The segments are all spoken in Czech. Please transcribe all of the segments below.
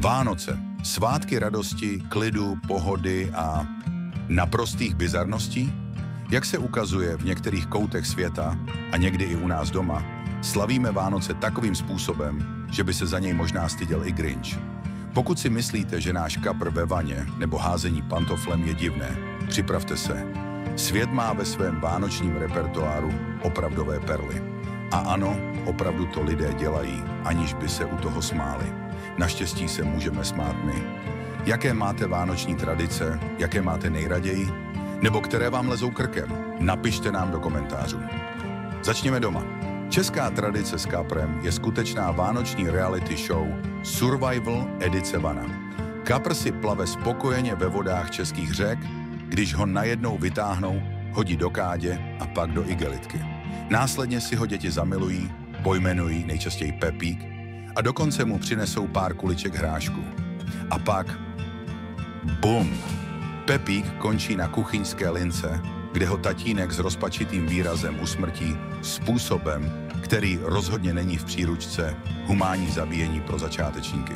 Vánoce, svátky radosti, klidu, pohody a naprostých bizarností? Jak se ukazuje v některých koutech světa a někdy i u nás doma, slavíme Vánoce takovým způsobem, že by se za něj možná styděl i Grinch. Pokud si myslíte, že náš kapr ve vaně nebo házení pantoflem je divné, připravte se. Svět má ve svém vánočním repertoáru opravdové perly. A ano, opravdu to lidé dělají, aniž by se u toho smáli. Naštěstí se můžeme smát my. Jaké máte vánoční tradice, jaké máte nejraději, nebo které vám lezou krkem? Napište nám do komentářů. Začněme doma. Česká tradice s Kaprem je skutečná vánoční reality show Survival edice Vana. Kapr si plave spokojeně ve vodách českých řek, když ho najednou vytáhnou, hodí do kádě a pak do igelitky. Následně si ho děti zamilují, pojmenují nejčastěji Pepík a dokonce mu přinesou pár kuliček hrášku. A pak bum! Pepík končí na kuchyňské lince, kde ho tatínek s rozpačitým výrazem usmrtí způsobem, který rozhodně není v příručce humánní zabíjení pro začátečníky.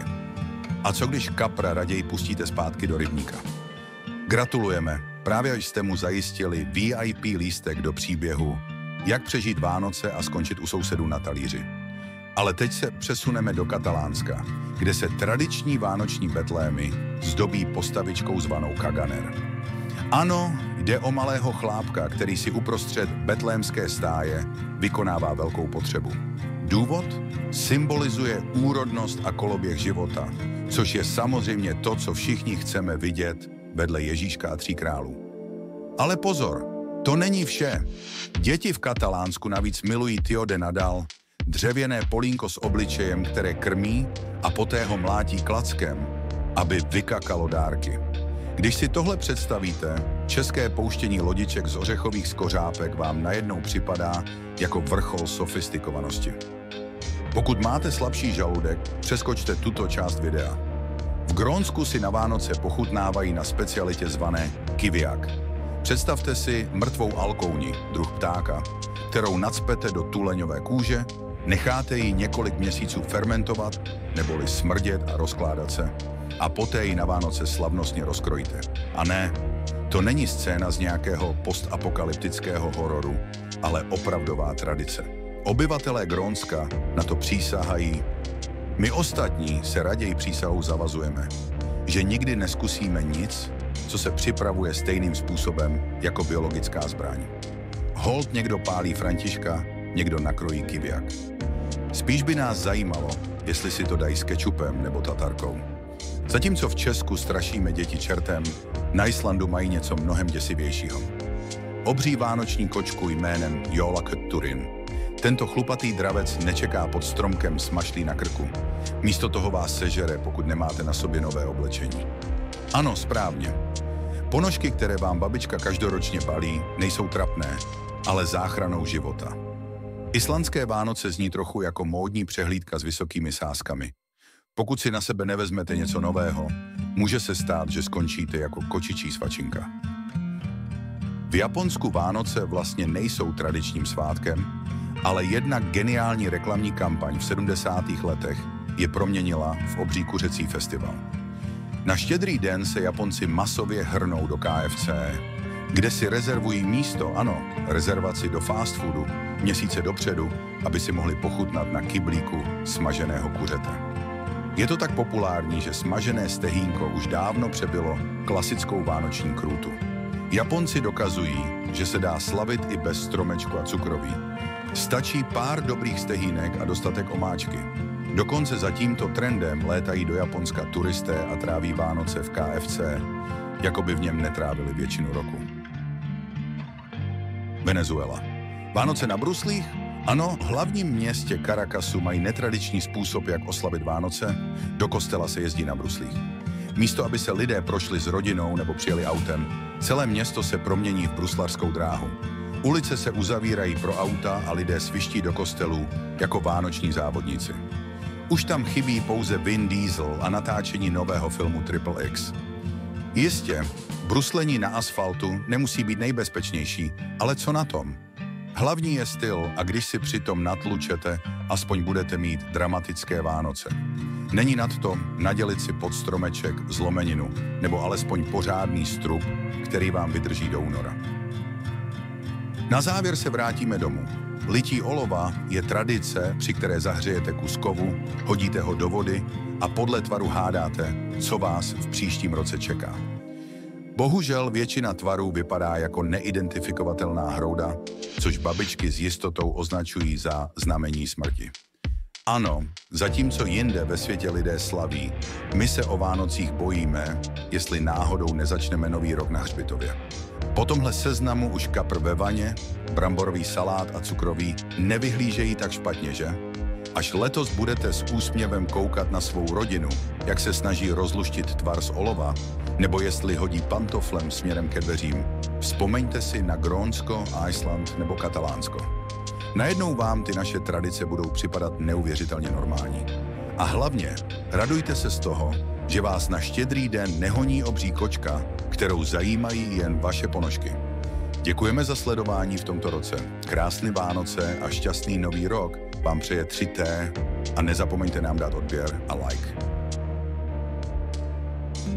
A co když kapra raději pustíte zpátky do rybníka? Gratulujeme, právě jste mu zajistili VIP lístek do příběhu Jak přežít Vánoce a skončit u sousedů na talíři. Ale teď se přesuneme do Katalánska, kde se tradiční vánoční betlémy zdobí postavičkou zvanou Kaganer. Ano, jde o malého chlápka, který si uprostřed betlémské stáje vykonává velkou potřebu. Důvod? Symbolizuje úrodnost a koloběh života, což je samozřejmě to, co všichni chceme vidět vedle Ježíška a tří králů. Ale pozor, to není vše. Děti v Katalánsku navíc milují Tio de Nadal, dřevěné polínko s obličejem, které krmí a poté ho mlátí klackem, aby vykakalo dárky. Když si tohle představíte, české pouštění lodiček z ořechových skořápek vám najednou připadá jako vrchol sofistikovanosti. Pokud máte slabší žaludek, přeskočte tuto část videa. V Grónsku si na Vánoce pochutnávají na specialitě zvané kiviak. Představte si mrtvou alkouni, druh ptáka, kterou nacpete do tuleňové kůže, necháte ji několik měsíců fermentovat, neboli smrdět a rozkládat se a poté ji na Vánoce slavnostně rozkrojíte. A ne, to není scéna z nějakého postapokalyptického hororu, ale opravdová tradice. Obyvatelé Grónska na to přísahají. My ostatní se raději přísahou zavazujeme, že nikdy neskusíme nic, co se připravuje stejným způsobem jako biologická zbraň. Hold někdo pálí Františka, někdo nakrojí kiviak. Spíš by nás zajímalo, jestli si to dají s kečupem nebo tatarkou. Zatímco v Česku strašíme děti čertem, na Islandu mají něco mnohem děsivějšího. Obří vánoční kočku jménem Jola Turin. Tento chlupatý dravec nečeká pod stromkem smašlí na krku. Místo toho vás sežere, pokud nemáte na sobě nové oblečení. Ano, správně. Ponožky, které vám babička každoročně balí, nejsou trapné, ale záchranou života. Islandské Vánoce zní trochu jako módní přehlídka s vysokými sáskami. Pokud si na sebe nevezmete něco nového, může se stát, že skončíte jako kočičí svačinka. V Japonsku Vánoce vlastně nejsou tradičním svátkem, ale jedna geniální reklamní kampaň v 70. letech je proměnila v obří kuřecí festival. Na štědrý den se Japonci masově hrnou do KFC, kde si rezervují místo, ano, rezervaci do fast foodu, měsíce dopředu, aby si mohli pochutnat na kyblíku smaženého kuřete. Je to tak populární, že smažené stehínko už dávno přebylo klasickou vánoční krůtu. Japonci dokazují, že se dá slavit i bez stromečku a cukroví. Stačí pár dobrých stehínek a dostatek omáčky. Dokonce za tímto trendem létají do Japonska turisté a tráví Vánoce v KFC, jako by v něm netrávili většinu roku. Venezuela. Vánoce na bruslích? Ano, v hlavním městě Caracasu mají netradiční způsob, jak oslavit Vánoce. Do kostela se jezdí na bruslích. Místo, aby se lidé prošli s rodinou nebo přijeli autem, celé město se promění v bruslařskou dráhu. Ulice se uzavírají pro auta a lidé sviští do kostelů jako vánoční závodníci. Už tam chybí pouze Vin Diesel a natáčení nového filmu Triple X. Jistě, bruslení na asfaltu nemusí být nejbezpečnější, ale co na tom? Hlavní je styl a když si přitom natlučete, aspoň budete mít dramatické Vánoce. Není nad to nadělit si pod stromeček zlomeninu nebo alespoň pořádný strup, který vám vydrží do února. Na závěr se vrátíme domů. Lití olova je tradice, při které zahřejete kus kovu, hodíte ho do vody a podle tvaru hádáte, co vás v příštím roce čeká. Bohužel většina tvarů vypadá jako neidentifikovatelná hrouda, což babičky s jistotou označují za znamení smrti. Ano, zatímco jinde ve světě lidé slaví, my se o Vánocích bojíme, jestli náhodou nezačneme nový rok na hřbitově. Po tomhle seznamu už kapr ve vaně, bramborový salát a cukrový nevyhlížejí tak špatně, že? Až letos budete s úsměvem koukat na svou rodinu, jak se snaží rozluštit tvar z olova, nebo jestli hodí pantoflem směrem ke dveřím, vzpomeňte si na Grónsko, Island nebo Katalánsko. Najednou vám ty naše tradice budou připadat neuvěřitelně normální. A hlavně, radujte se z toho, že vás na štědrý den nehoní obří kočka, kterou zajímají jen vaše ponožky. Děkujeme za sledování v tomto roce. Krásný Vánoce a šťastný nový rok vám přeje 3T a nezapomeňte nám dát odběr a like.